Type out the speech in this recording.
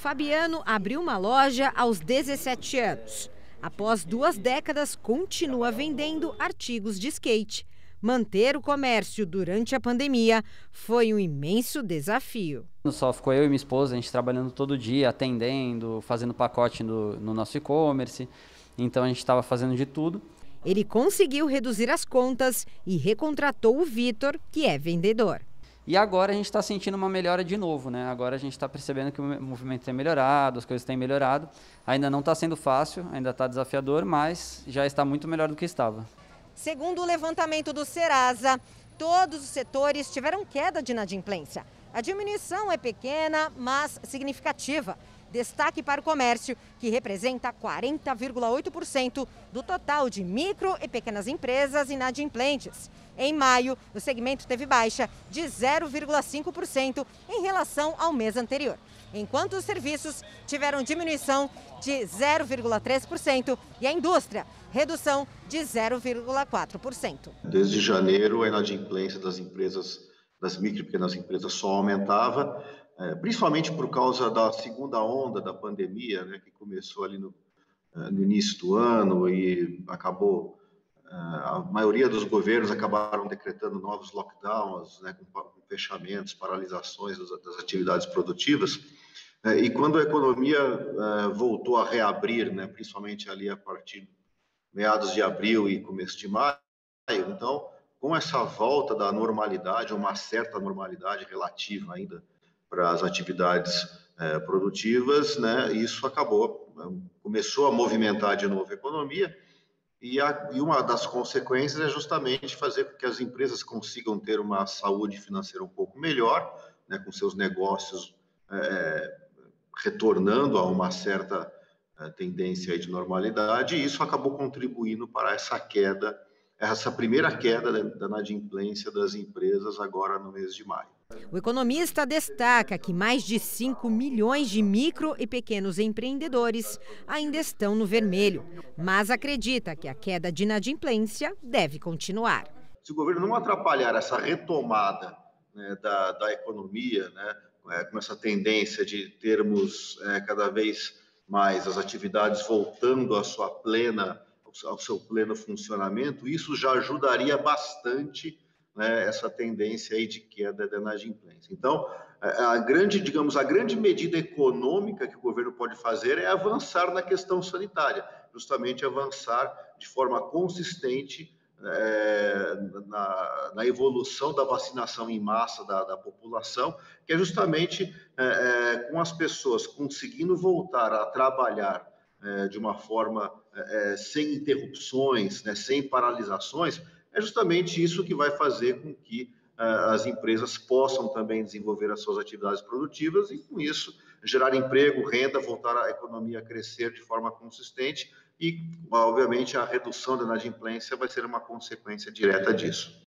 Fabiano abriu uma loja aos 17 anos. Após duas décadas, continua vendendo artigos de skate. Manter o comércio durante a pandemia foi um imenso desafio. Só ficou eu e minha esposa, a gente trabalhando todo dia, atendendo, fazendo pacote no, no nosso e-commerce. Então a gente estava fazendo de tudo. Ele conseguiu reduzir as contas e recontratou o Vitor, que é vendedor. E agora a gente está sentindo uma melhora de novo, né? Agora a gente está percebendo que o movimento tem melhorado, as coisas têm melhorado. Ainda não está sendo fácil, ainda está desafiador, mas já está muito melhor do que estava. Segundo o levantamento do Serasa, todos os setores tiveram queda de inadimplência. A diminuição é pequena, mas significativa. Destaque para o comércio, que representa 40,8% do total de micro e pequenas empresas inadimplentes. Em maio, o segmento teve baixa de 0,5% em relação ao mês anterior, enquanto os serviços tiveram diminuição de 0,3% e a indústria redução de 0,4%. Desde janeiro, a inadimplência das empresas, das micro e pequenas empresas só aumentava é, principalmente por causa da segunda onda da pandemia, né, que começou ali no, é, no início do ano e acabou é, a maioria dos governos acabaram decretando novos lockdowns, né, com, fechamentos, paralisações das, atividades produtivas. E quando a economia voltou a reabrir, né, principalmente ali a partir de meados de abril e começo de maio, então, com essa volta da normalidade, uma certa normalidade relativa ainda para as atividades é, produtivas, né, isso acabou, começou a movimentar de novo a economia, e, a, e, uma das consequências é justamente fazer com que as empresas consigam ter uma saúde financeira um pouco melhor, né, com seus negócios é, retornando a uma certa é, tendência de normalidade, e isso acabou contribuindo para essa queda, essa primeira queda da, inadimplência das empresas agora no mês de maio. O economista destaca que mais de 5 milhões de micro e pequenos empreendedores ainda estão no vermelho, mas acredita que a queda de inadimplência deve continuar. Se o governo não atrapalhar essa retomada né, da, da, economia, né, é, com essa tendência de termos é, cada vez mais as atividades voltando à sua plena, ao seu pleno funcionamento, isso já ajudaria bastante né, essa tendência aí de queda da inadimplência. Então, a grande, digamos, a grande medida econômica que o governo pode fazer é avançar na questão sanitária, justamente avançar de forma consistente é, na, na, evolução da vacinação em massa da, da população, que é justamente é, é, com as pessoas conseguindo voltar a trabalhar é, de uma forma é, sem interrupções, né, sem paralisações, é justamente isso que vai fazer com que uh, as empresas possam também desenvolver as suas atividades produtivas e, com isso, gerar emprego, renda, voltar a economia a crescer de forma consistente e, obviamente, a redução da inadimplência vai ser uma consequência direta disso.